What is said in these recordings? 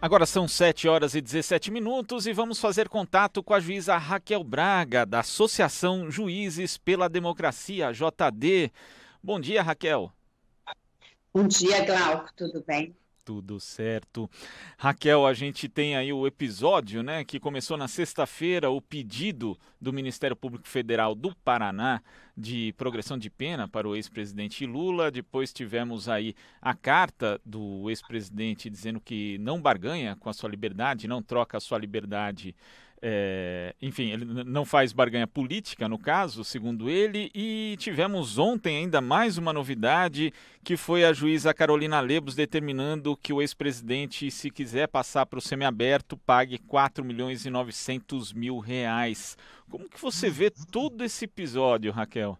Agora são 7 horas e 17 minutos e vamos fazer contato com a juíza Raquel Braga, da Associação Juízes pela Democracia, JD. Bom dia, Raquel. Bom dia, Glauco, tudo bem? Tudo certo. Raquel, a gente tem aí o episódio, né, que começou na sexta-feira, o pedido do Ministério Público Federal do Paraná de progressão de pena para o ex-presidente Lula. Depois tivemos aí a carta do ex-presidente dizendo que não barganha com a sua liberdade, não troca a sua liberdade é, enfim, ele não faz barganha política, no caso, segundo ele, e tivemos ontem ainda mais uma novidade, que foi a juíza Carolina Lebos determinando que o ex-presidente, se quiser passar para o semiaberto, pague 4 milhões e 900 mil reais. Como que você vê todo esse episódio, Raquel?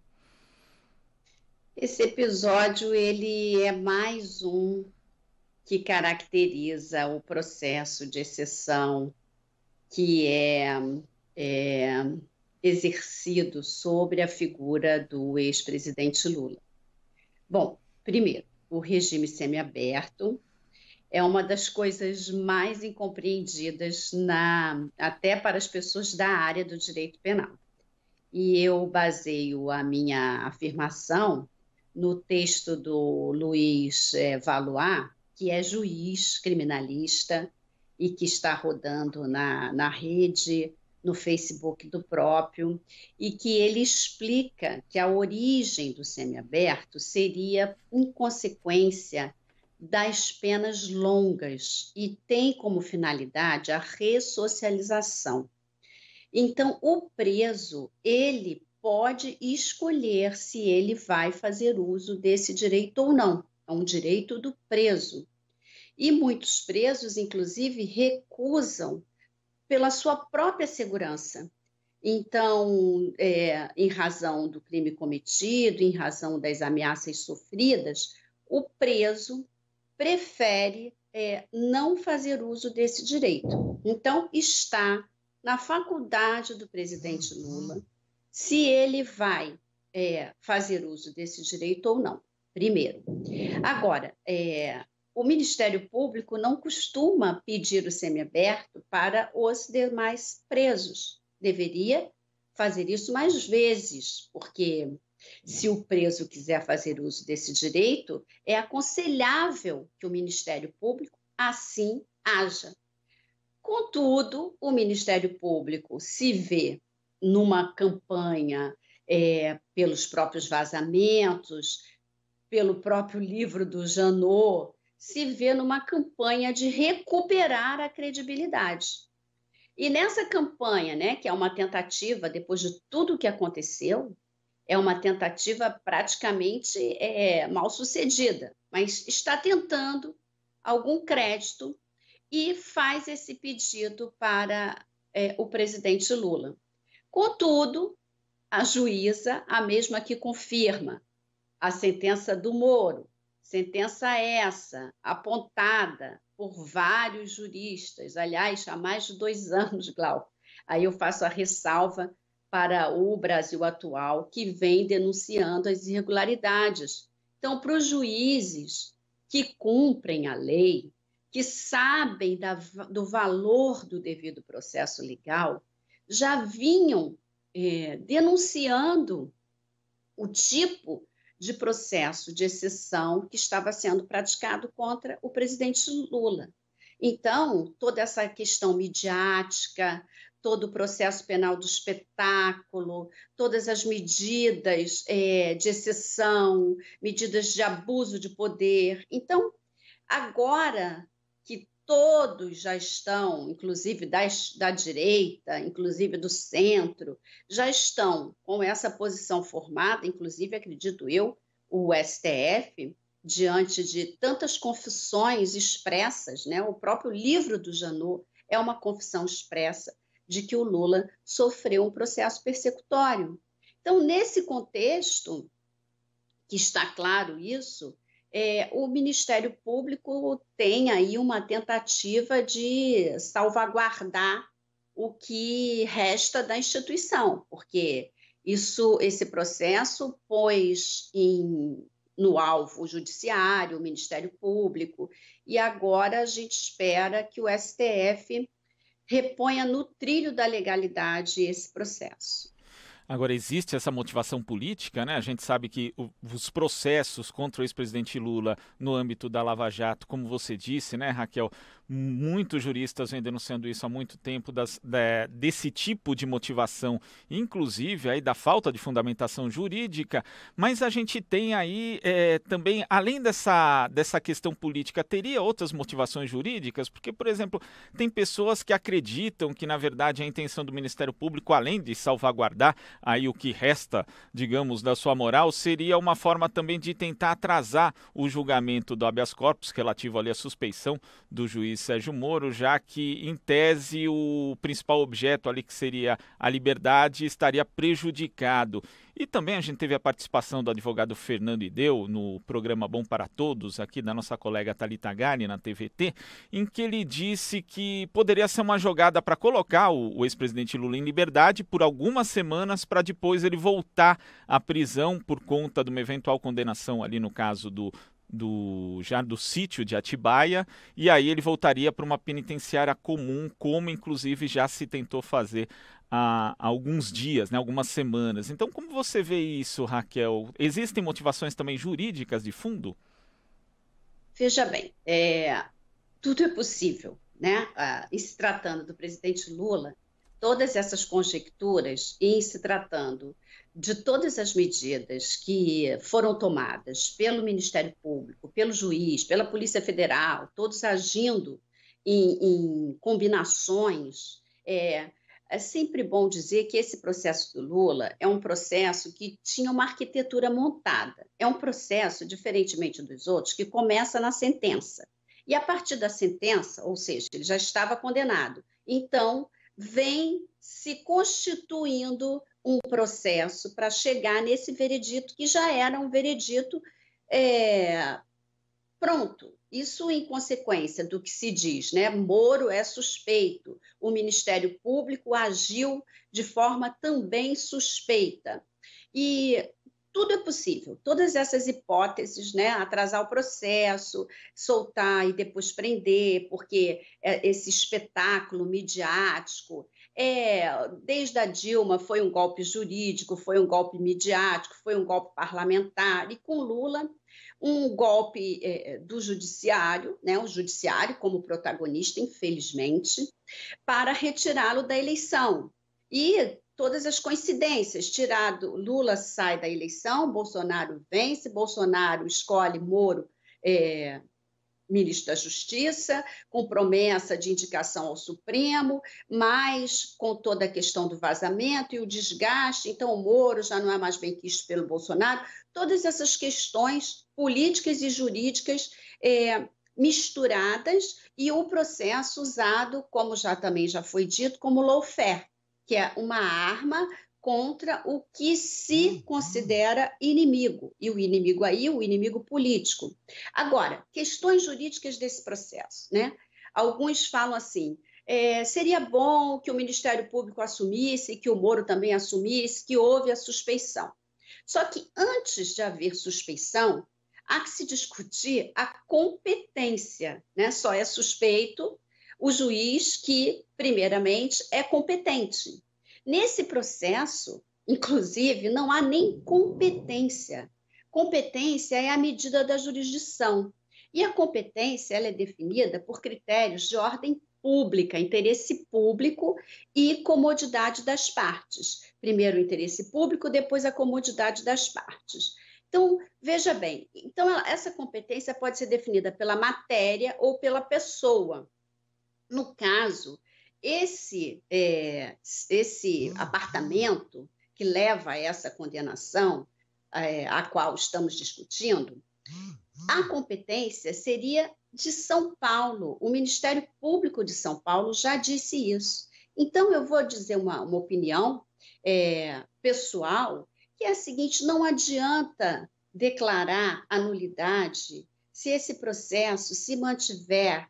Esse episódio, ele é mais um que caracteriza o processo de exceção que é, é exercido sobre a figura do ex-presidente Lula. Bom, primeiro, o regime semiaberto é uma das coisas mais incompreendidas na, até para as pessoas da área do direito penal. E eu baseio a minha afirmação no texto do Luiz é, Valois, que é juiz criminalista e que está rodando na, na rede, no Facebook do próprio, e que ele explica que a origem do semiaberto seria em consequência das penas longas e tem como finalidade a ressocialização. Então, o preso, ele pode escolher se ele vai fazer uso desse direito ou não. É um direito do preso. E muitos presos, inclusive, recusam pela sua própria segurança. Então, é, em razão do crime cometido, em razão das ameaças sofridas, o preso prefere é, não fazer uso desse direito. Então, está na faculdade do presidente Lula se ele vai é, fazer uso desse direito ou não. Primeiro. Agora, é, o Ministério Público não costuma pedir o semiaberto para os demais presos. Deveria fazer isso mais vezes, porque se o preso quiser fazer uso desse direito, é aconselhável que o Ministério Público assim haja. Contudo, o Ministério Público se vê numa campanha é, pelos próprios vazamentos, pelo próprio livro do Janot, se vê numa campanha de recuperar a credibilidade. E nessa campanha, né, que é uma tentativa, depois de tudo o que aconteceu, é uma tentativa praticamente é, mal sucedida, mas está tentando algum crédito e faz esse pedido para é, o presidente Lula. Contudo, a juíza, a mesma que confirma a sentença do Moro, Sentença essa, apontada por vários juristas, aliás, há mais de dois anos, Glauco. Aí eu faço a ressalva para o Brasil atual, que vem denunciando as irregularidades. Então, para os juízes que cumprem a lei, que sabem da, do valor do devido processo legal, já vinham é, denunciando o tipo de processo de exceção que estava sendo praticado contra o presidente Lula. Então, toda essa questão midiática, todo o processo penal do espetáculo, todas as medidas é, de exceção, medidas de abuso de poder. Então, agora todos já estão, inclusive da, da direita, inclusive do centro, já estão com essa posição formada, inclusive, acredito eu, o STF, diante de tantas confissões expressas, né? o próprio livro do Janot é uma confissão expressa de que o Lula sofreu um processo persecutório. Então, nesse contexto, que está claro isso, é, o Ministério Público tem aí uma tentativa de salvaguardar o que resta da instituição, porque isso, esse processo pôs em, no alvo o judiciário, o Ministério Público, e agora a gente espera que o STF reponha no trilho da legalidade esse processo. Agora, existe essa motivação política, né? A gente sabe que o, os processos contra o ex-presidente Lula no âmbito da Lava Jato, como você disse, né, Raquel, muitos juristas vêm denunciando isso há muito tempo, das, da, desse tipo de motivação, inclusive aí da falta de fundamentação jurídica, mas a gente tem aí é, também, além dessa, dessa questão política, teria outras motivações jurídicas? Porque, por exemplo, tem pessoas que acreditam que, na verdade, a intenção do Ministério Público, além de salvaguardar aí o que resta, digamos, da sua moral, seria uma forma também de tentar atrasar o julgamento do habeas corpus relativo ali à suspeição do juiz Sérgio Moro, já que, em tese, o principal objeto ali, que seria a liberdade, estaria prejudicado. E também a gente teve a participação do advogado Fernando Ideu no programa Bom para Todos, aqui da nossa colega Thalita Gani, na TVT, em que ele disse que poderia ser uma jogada para colocar o, o ex-presidente Lula em liberdade por algumas semanas, para depois ele voltar à prisão por conta de uma eventual condenação ali no caso do, do já do sítio de Atibaia e aí ele voltaria para uma penitenciária comum, como inclusive já se tentou fazer há, alguns dias, né, algumas semanas. Então, como você vê isso, Raquel? Existem motivações também jurídicas de fundo? Veja bem, é, tudo é possível, né? Ah, e se tratando do presidente Lula, todas essas conjecturas, em se tratando de todas as medidas que foram tomadas pelo Ministério Público, pelo juiz, pela Polícia Federal, todos agindo em, em combinações, é, é sempre bom dizer que esse processo do Lula é um processo que tinha uma arquitetura montada. É um processo, diferentemente dos outros, que começa na sentença. E a partir da sentença, ou seja, ele já estava condenado. Então, vem se constituindo um processo para chegar nesse veredito que já era um veredito é, pronto. Isso em consequência do que se diz, né? Moro é suspeito, o Ministério Público agiu de forma também suspeita. E tudo é possível, todas essas hipóteses, né? Atrasar o processo, soltar e depois prender, porque é, esse espetáculo midiático, é, desde a Dilma foi um golpe jurídico, foi um golpe midiático, foi um golpe parlamentar, e com Lula, um golpe é, do judiciário, né, o judiciário como protagonista, infelizmente, para retirá-lo da eleição. E todas as coincidências, tirado Lula sai da eleição, Bolsonaro vence, Bolsonaro escolhe Moro é, ministro da Justiça, com promessa de indicação ao Supremo, mas com toda a questão do vazamento e o desgaste, então o Moro já não é mais bem quisto pelo Bolsonaro, todas essas questões políticas e jurídicas é, misturadas e o processo usado, como já também já foi dito, como lawfare, que é uma arma contra o que se uhum. considera inimigo, e o inimigo aí, o inimigo político. Agora, questões jurídicas desse processo, né? Alguns falam assim: é, seria bom que o Ministério Público assumisse, que o Moro também assumisse, que houve a suspeição. Só que antes de haver suspeição, há que se discutir a competência, né? Só é suspeito o juiz que, primeiramente, é competente. Nesse processo, inclusive, não há nem competência. Competência é a medida da jurisdição. E a competência ela é definida por critérios de ordem pública, interesse público e comodidade das partes. Primeiro o interesse público, depois a comodidade das partes. Então, veja bem, então essa competência pode ser definida pela matéria ou pela pessoa. No caso, esse, é, esse apartamento que leva a essa condenação, é, a qual estamos discutindo, a competência seria de São Paulo. O Ministério Público de São Paulo já disse isso. Então, eu vou dizer uma, uma opinião é, pessoal, que é a seguinte: não adianta declarar a nulidade se esse processo se mantiver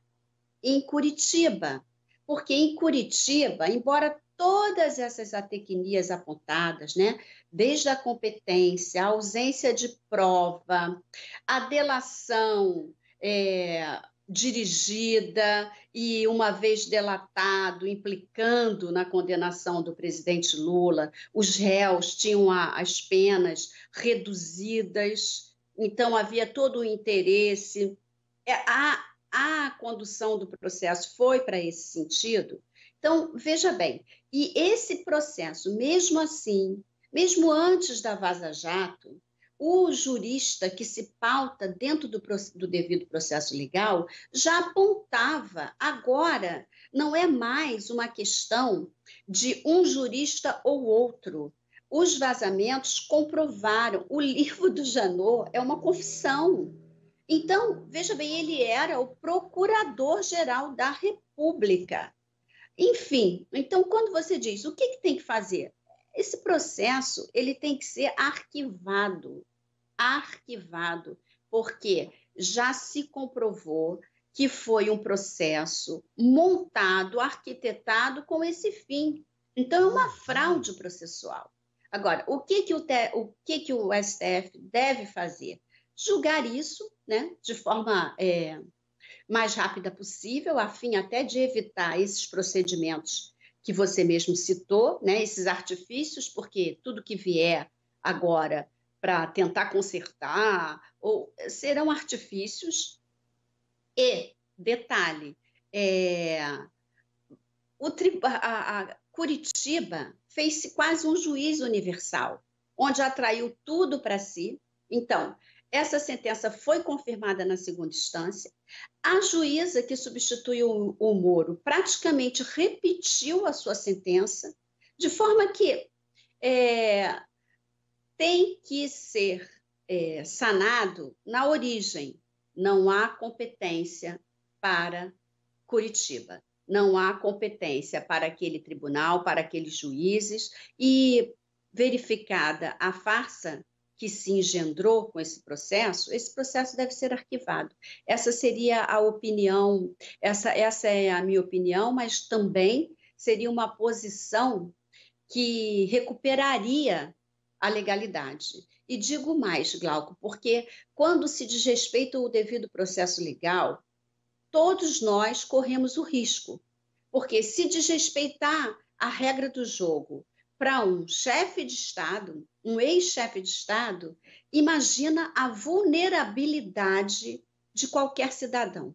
em Curitiba, porque em Curitiba, embora todas essas atecnias apontadas, né, desde a competência, a ausência de prova, a delação, é, dirigida e, uma vez delatado, implicando na condenação do presidente Lula, os réus tinham a, as penas reduzidas, então havia todo o interesse. É, a, a condução do processo foi para esse sentido. Então, veja bem, e esse processo, mesmo assim, mesmo antes da Vaza Jato, o jurista que se pauta dentro do, do, devido processo legal já apontava. Agora, não é mais uma questão de um jurista ou outro. Os vazamentos comprovaram. O livro do Janot é uma confissão. Então, veja bem, ele era o procurador-geral da República. Enfim, então, quando você diz o que, que tem que fazer? Esse processo ele tem que ser arquivado, arquivado, porque já se comprovou que foi um processo montado, arquitetado com esse fim. Então é uma fraude processual. Agora, o que que o, o, que que o STF deve fazer? Julgar isso, né, de forma é, mais rápida possível, a fim até de evitar esses procedimentos que você mesmo citou, né, esses artifícios, porque tudo que vier agora para tentar consertar ou serão artifícios e detalhe é, o, a, a Curitiba fez quase um juiz universal, onde atraiu tudo para si. Então, essa sentença foi confirmada na segunda instância. A juíza que substituiu o Moro praticamente repetiu a sua sentença, de forma que é, tem que ser é, sanado na origem. Não há competência para Curitiba, não há competência para aquele tribunal, para aqueles juízes, e verificada a farsa que se engendrou com esse processo, esse processo deve ser arquivado. Essa seria a opinião, essa, essa é a minha opinião, mas também seria uma posição que recuperaria a legalidade. E digo mais, Glauco, porque quando se desrespeita o devido processo legal, todos nós corremos o risco. Porque se desrespeitar a regra do jogo para um chefe de Estado, um ex-chefe de Estado, imagina a vulnerabilidade de qualquer cidadão.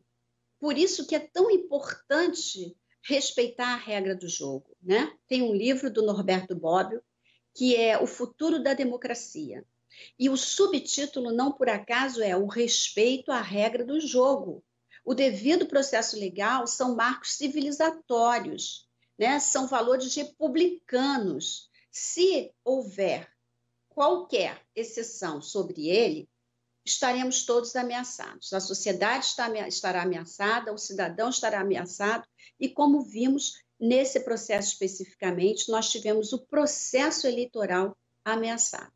Por isso que é tão importante respeitar a regra do jogo. Né? Tem um livro do Norberto Bobbio, que é O Futuro da Democracia. E o subtítulo, não por acaso, é O Respeito à Regra do Jogo. O devido processo legal são marcos civilizatórios, né? são valores republicanos. Se houver qualquer exceção sobre ele, estaremos todos ameaçados. A sociedade está, estará ameaçada, o cidadão estará ameaçado, e como vimos nesse processo especificamente, nós tivemos o processo eleitoral ameaçado.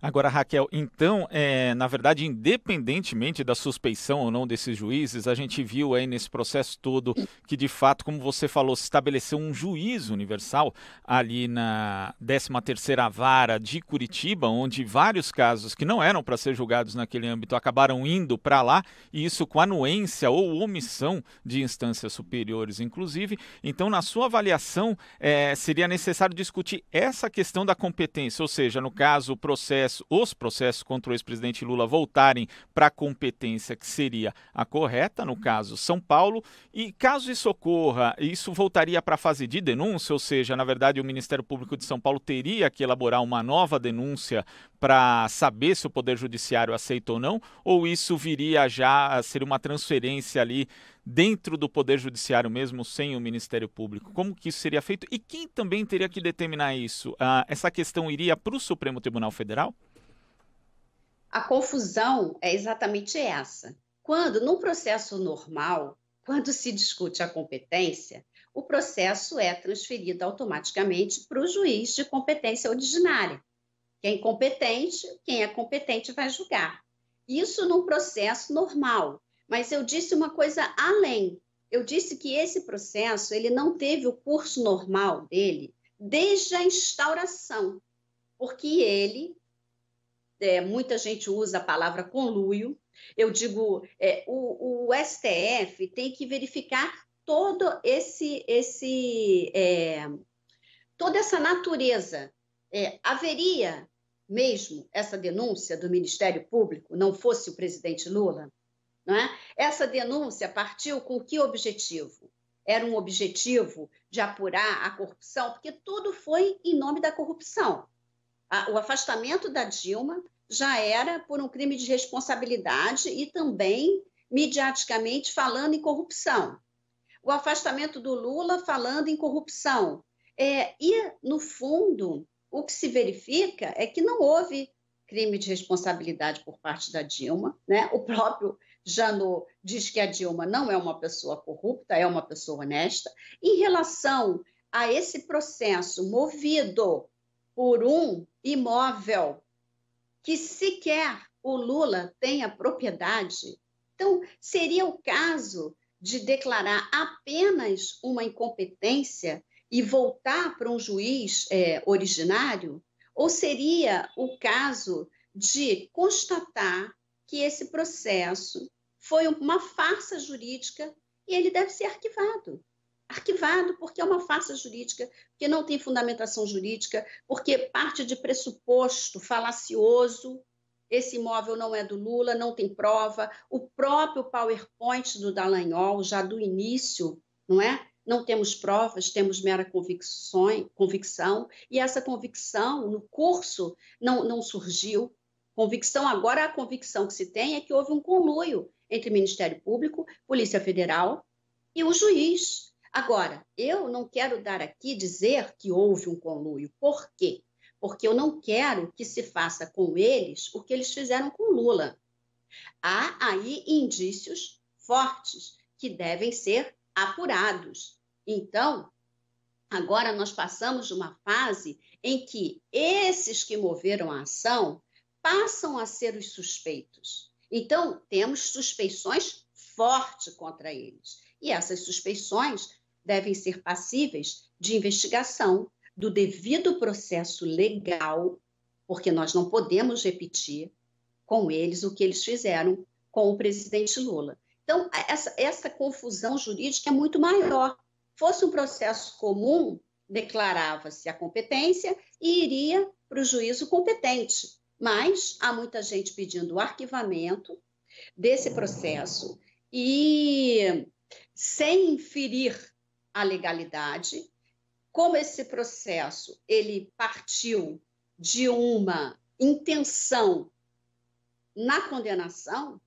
Agora, Raquel, então, é, na verdade, independentemente da suspeição ou não desses juízes, a gente viu aí nesse processo todo que, de fato, como você falou, se estabeleceu um juiz universal ali na 13ª Vara de Curitiba, onde vários casos que não eram para ser julgados naquele âmbito acabaram indo para lá, e isso com anuência ou omissão de instâncias superiores, inclusive. Então, na sua avaliação, é, seria necessário discutir essa questão da competência, ou seja, no caso, o processo processo, os processos contra o ex-presidente Lula voltarem para a competência que seria a correta, no caso São Paulo, e caso isso ocorra, isso voltaria para a fase de denúncia, ou seja, na verdade o Ministério Público de São Paulo teria que elaborar uma nova denúncia para saber se o Poder Judiciário aceita ou não, ou isso viria já a ser uma transferência ali dentro do Poder Judiciário mesmo, sem o Ministério Público? Como que isso seria feito? E quem também teria que determinar isso? Ah, essa questão iria para o Supremo Tribunal Federal? A confusão é exatamente essa. Quando, num processo normal, quando se discute a competência, o processo é transferido automaticamente para o juiz de competência originária. Quem é competente, quem é competente vai julgar. Isso num processo normal. Mas eu disse uma coisa além. Eu disse que esse processo ele não teve o curso normal dele desde a instauração, porque ele é, muita gente usa a palavra conluio. Eu digo, é, o, o, STF tem que verificar todo esse, esse é, toda essa natureza. É, haveria mesmo essa denúncia do Ministério Público, não fosse o presidente Lula? Não é? Essa denúncia partiu com que objetivo? Era um objetivo de apurar a corrupção, porque tudo foi em nome da corrupção o afastamento da Dilma já era por um crime de responsabilidade e também mediaticamente falando em corrupção. O afastamento do Lula falando em corrupção. É, e, no fundo, o que se verifica é que não houve crime de responsabilidade por parte da Dilma. Né? O próprio Janot diz que a Dilma não é uma pessoa corrupta, é uma pessoa honesta. Em relação a esse processo movido por um imóvel que sequer o Lula tenha propriedade. Então, seria o caso de declarar apenas uma incompetência e voltar para um juiz é, originário? Ou seria o caso de constatar que esse processo foi uma farsa jurídica e ele deve ser arquivado? arquivado porque é uma farsa jurídica, porque não tem fundamentação jurídica, porque parte de pressuposto falacioso. Esse imóvel não é do Lula, não tem prova. O próprio PowerPoint do Dallagnol, já do início, não é? Não temos provas, temos mera convicção, convicção e essa convicção, no curso, não, não surgiu. Convicção, agora a convicção que se tem é que houve um conluio entre Ministério Público, Polícia Federal e o juiz. Agora, eu não quero dar aqui dizer que houve um conluio. Por quê? Porque eu não quero que se faça com eles o que eles fizeram com Lula. Há aí indícios fortes que devem ser apurados. Então, agora nós passamos de uma fase em que esses que moveram a ação passam a ser os suspeitos. Então, temos suspeições fortes contra eles. E essas suspeições devem ser passíveis de investigação do devido processo legal, porque nós não podemos repetir com eles o que eles fizeram com o presidente Lula. Então, essa, essa confusão jurídica é muito maior. Fosse um processo comum, declarava-se a competência e iria para o juízo competente. Mas há muita gente pedindo o arquivamento desse processo e, sem ferir a legalidade, como esse processo ele partiu de uma intenção na condenação,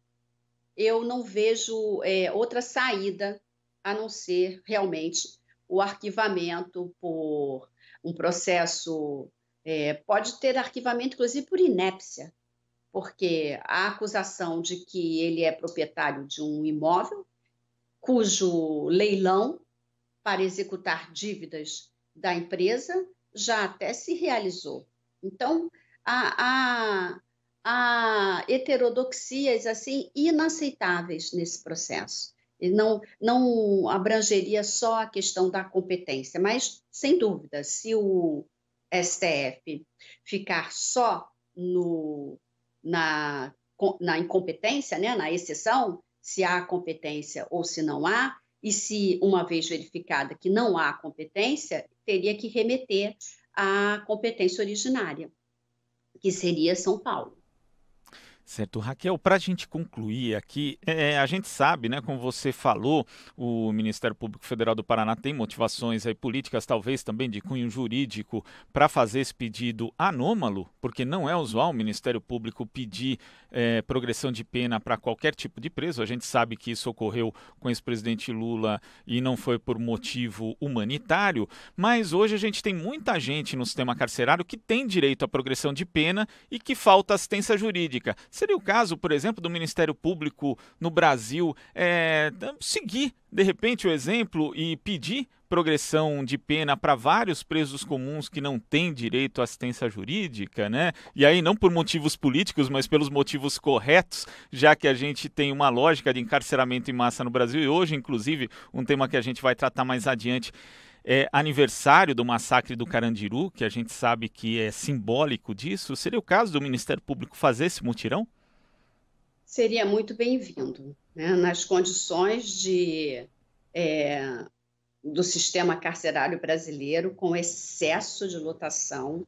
eu não vejo é, outra saída a não ser realmente o arquivamento por um processo. É, pode ter arquivamento, inclusive, por inépcia, porque a acusação de que ele é proprietário de um imóvel cujo leilão para executar dívidas da empresa já até se realizou. Então, há, heterodoxias assim inaceitáveis nesse processo. Não, não abrangeria só a questão da competência, mas, sem dúvida, se o STF ficar só no, na, na incompetência, né, na exceção, se há competência ou se não há, e se, uma vez verificada que não há competência, teria que remeter à competência originária, que seria São Paulo. Certo, Raquel, para a gente concluir aqui, é, a gente sabe, né, como você falou, o Ministério Público Federal do Paraná tem motivações aí, políticas, talvez também de cunho jurídico, para fazer esse pedido anômalo, porque não é usual o Ministério Público pedir é, progressão de pena para qualquer tipo de preso. A gente sabe que isso ocorreu com o ex-presidente Lula e não foi por motivo humanitário, mas hoje a gente tem muita gente no sistema carcerário que tem direito à progressão de pena e que falta assistência jurídica. Seria o caso, por exemplo, do Ministério Público no Brasil é, seguir, de repente, o exemplo e pedir progressão de pena para vários presos comuns que não têm direito à assistência jurídica, né? E aí não por motivos políticos, mas pelos motivos corretos, já que a gente tem uma lógica de encarceramento em massa no Brasil e hoje, inclusive, um tema que a gente vai tratar mais adiante é aniversário do massacre do Carandiru, que a gente sabe que é simbólico disso. Seria o caso do Ministério Público fazer esse mutirão? Seria muito bem-vindo, né? nas condições de, é, do sistema carcerário brasileiro, com excesso de lotação,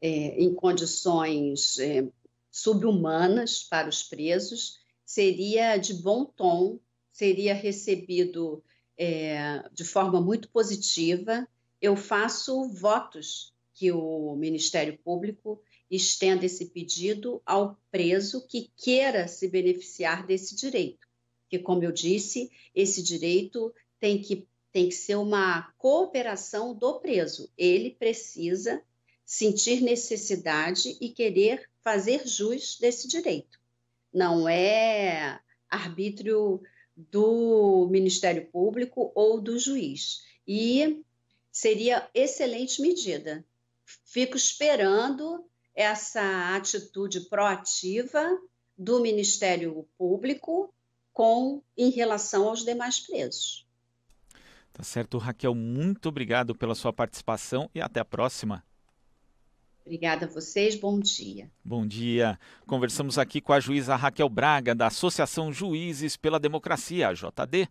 é, em condições é, subhumanas para os presos, seria de bom tom, seria recebido é, de forma muito positiva. Eu faço votos que o Ministério Público estenda esse pedido ao preso que queira se beneficiar desse direito. Que, como eu disse, esse direito tem que, tem que ser uma cooperação do preso. Ele precisa sentir necessidade e querer fazer jus desse direito. Não é arbítrio do Ministério Público ou do juiz. E seria excelente medida. Fico esperando essa atitude proativa do Ministério Público com em relação aos demais presos. Tá certo, Raquel, muito obrigado pela sua participação e até a próxima. Obrigada a vocês, bom dia. Bom dia. Conversamos aqui com a juíza Raquel Braga, da Associação Juízes pela Democracia, JD.